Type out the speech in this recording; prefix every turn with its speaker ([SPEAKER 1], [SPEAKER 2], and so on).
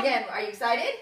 [SPEAKER 1] Again. Are you excited?